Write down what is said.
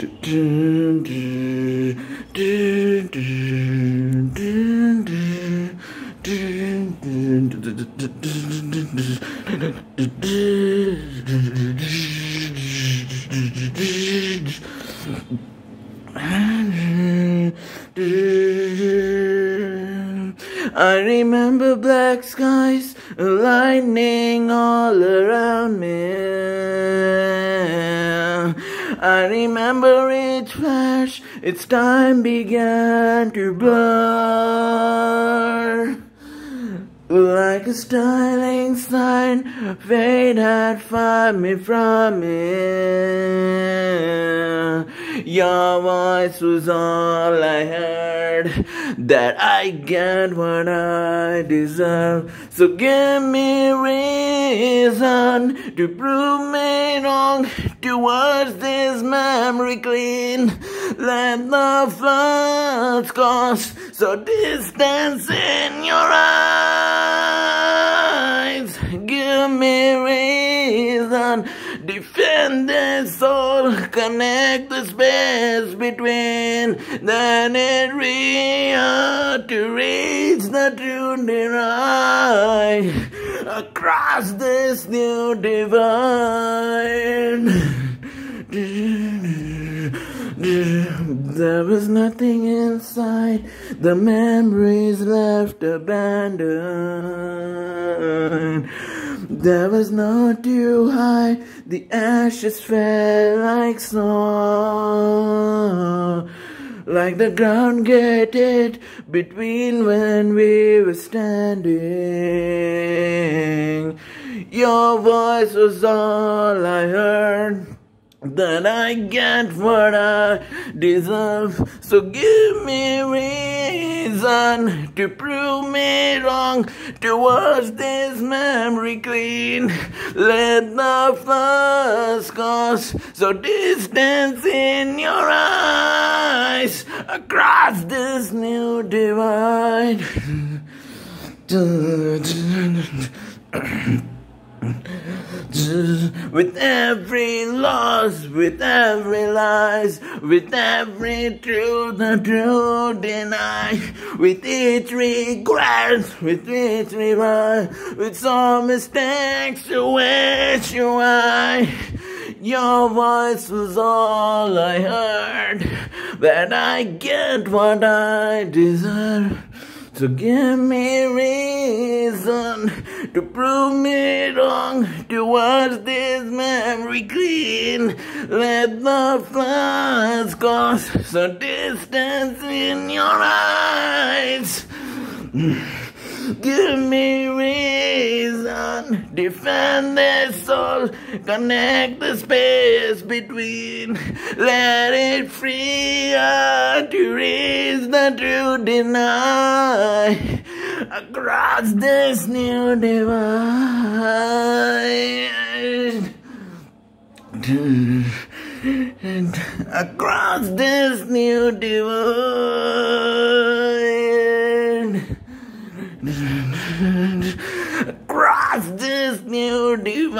I remember black skies, lightning all around me. I remember it flash, its time began to blur. Like a styling sign, fate had fired me from it. Your voice was all I heard, that I get what I deserve. So give me reason to prove me wrong, to wash this memory clean. Let the floods cause so distance in your eyes. Give me reason, defend the soul, connect the space between. the it real to reach the true divine across this new divide. There was nothing inside, the memories left abandoned. There was no too high, the ashes fell like snow. Like the ground gated between when we were standing. Your voice was all I heard that I get what I deserve. So give me reason to prove me wrong, to wash this memory clean. Let the floods cause so distance in your eyes across this new divide. With every loss, with every lies, with every truth the truth deny, with each regret, with each regret, with some mistakes to which you I. Your voice was all I heard, that I get what I deserve. So give me reason to prove me wrong, to wash this memory clean. Let the floods cause some distance in your eyes. Give me reason, defend the soul, connect the space between. Let it free to reach the truth deny across this new divide. And across this new divide. this new divine.